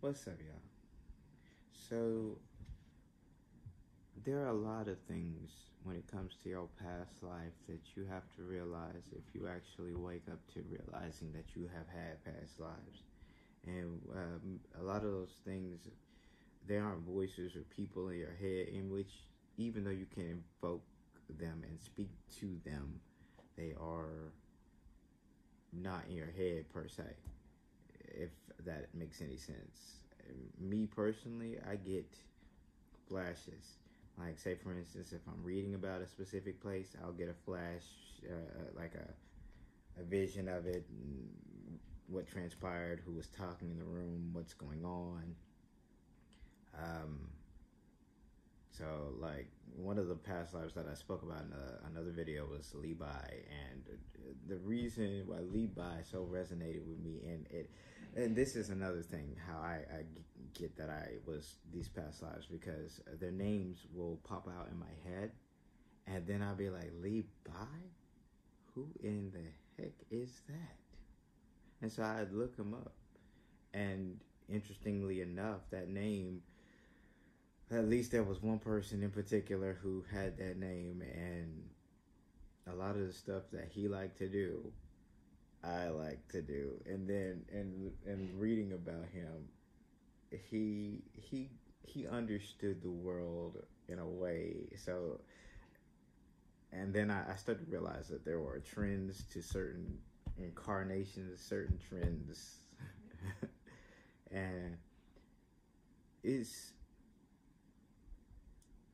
What's up, y'all? So, there are a lot of things when it comes to your past life that you have to realize if you actually wake up to realizing that you have had past lives. And um, a lot of those things, they aren't voices or people in your head in which, even though you can invoke them and speak to them, they are not in your head per se if that makes any sense. Me personally, I get flashes. Like, say for instance, if I'm reading about a specific place, I'll get a flash, uh, like a a vision of it, what transpired, who was talking in the room, what's going on. Um, so, like, one of the past lives that I spoke about in a, another video was Levi, and the reason why Levi so resonated with me, and it and this is another thing how I, I get that I was these past lives because their names will pop out in my head, and then I'll be like, Levi, who in the heck is that? And so I'd look him up, and interestingly enough, that name. At least there was one person in particular who had that name, and a lot of the stuff that he liked to do I like to do. And then and and reading about him, he he he understood the world in a way. So and then I, I started to realize that there were trends to certain incarnations, certain trends. and it's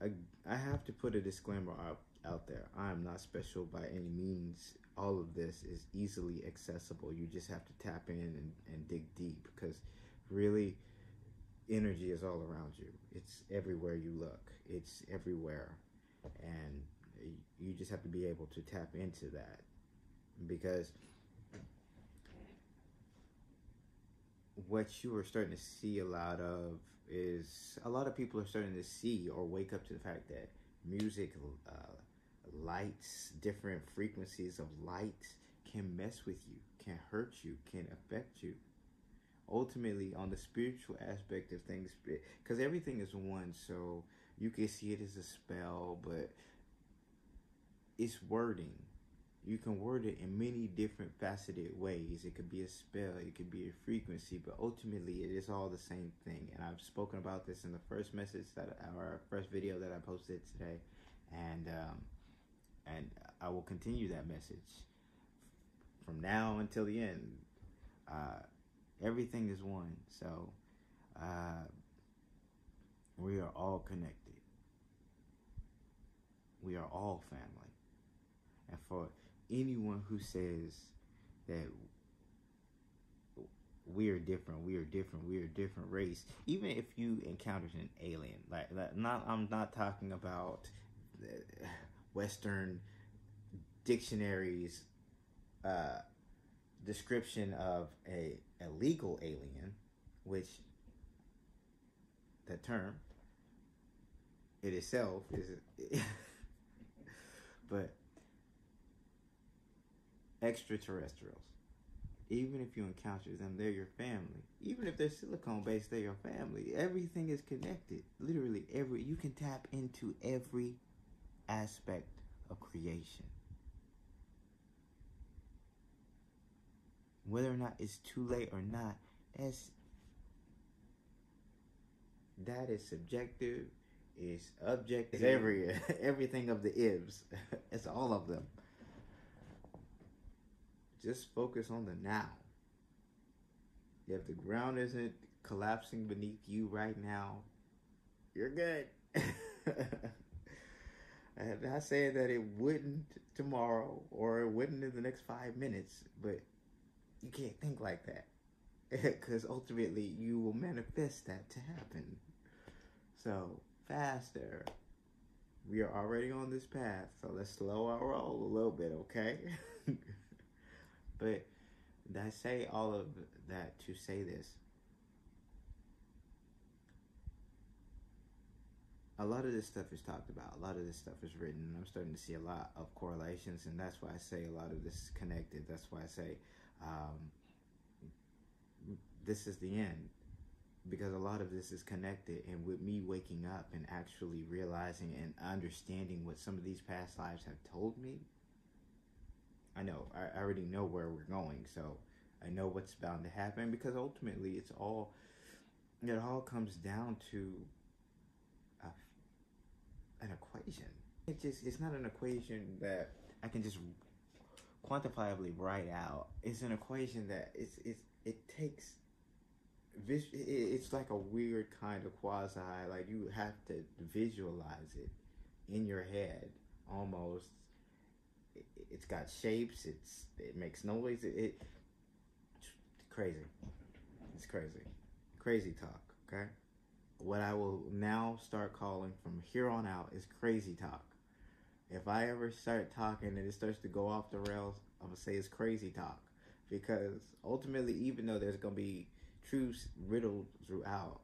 I, I have to put a disclaimer out out there. I am not special by any means all of this is easily accessible. You just have to tap in and, and dig deep because really energy is all around you. It's everywhere you look. It's everywhere. And you just have to be able to tap into that because what you are starting to see a lot of is a lot of people are starting to see or wake up to the fact that music uh, lights, different frequencies of light can mess with you, can hurt you, can affect you. Ultimately, on the spiritual aspect of things, because everything is one, so you can see it as a spell, but it's wording. You can word it in many different faceted ways. It could be a spell, it could be a frequency, but ultimately it is all the same thing. And I've spoken about this in the first message that our first video that I posted today. And um, and I will continue that message from now until the end. Uh, everything is one, so uh, we are all connected. We are all family, and for anyone who says that we are different, we are different, we are different race. Even if you encountered an alien, like, like not, I'm not talking about. Western dictionaries uh, description of a illegal alien, which the term it itself is, but extraterrestrials. Even if you encounter them, they're your family. Even if they're silicone based, they're your family. Everything is connected. Literally, every you can tap into every aspect of creation. Whether or not it's too late or not, that's that is subjective, is objective. It's every everything of the ibs. it's all of them. Just focus on the now. If the ground isn't collapsing beneath you right now, you're good. I'm not saying that it wouldn't tomorrow or it wouldn't in the next five minutes, but you can't think like that because ultimately you will manifest that to happen. So, faster. We are already on this path, so let's slow our roll a little bit, okay? but I say all of that to say this. A lot of this stuff is talked about. A lot of this stuff is written. And I'm starting to see a lot of correlations, and that's why I say a lot of this is connected. That's why I say um, this is the end. because a lot of this is connected and with me waking up and actually realizing and understanding what some of these past lives have told me i know i already know where we're going so i know what's bound to happen because ultimately it's all it all comes down to an equation. It just it's not an equation that i can just quantifiably write out. It's an equation that it's, it's it takes it's like a weird kind of quasi like you have to visualize it in your head almost. It's got shapes it's it makes noise it, it crazy. It's crazy. Crazy talk okay what i will now start calling from here on out is crazy talk if i ever start talking and it starts to go off the rails i'm gonna say it's crazy talk because ultimately even though there's gonna be truths riddled throughout.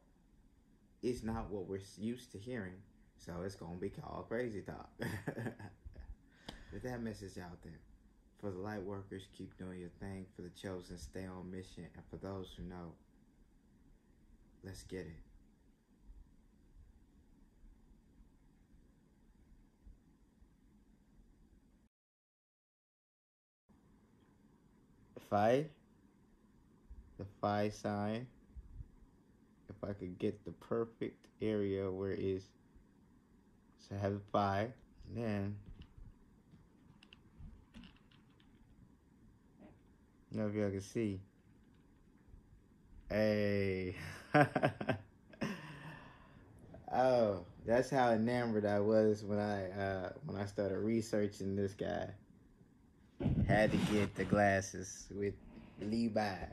It's not what we're used to hearing, so it's gonna be called crazy talk. With that message out there, for the light workers, keep doing your thing. For the chosen, stay on mission. And for those who know, let's get it. Five the phi sign. If I could get the perfect area where it is, so I have the phi, and then I don't know if y'all can see. Hey. oh, that's how enamored I was when I uh, when I started researching this guy. Had to get the glasses with Levi.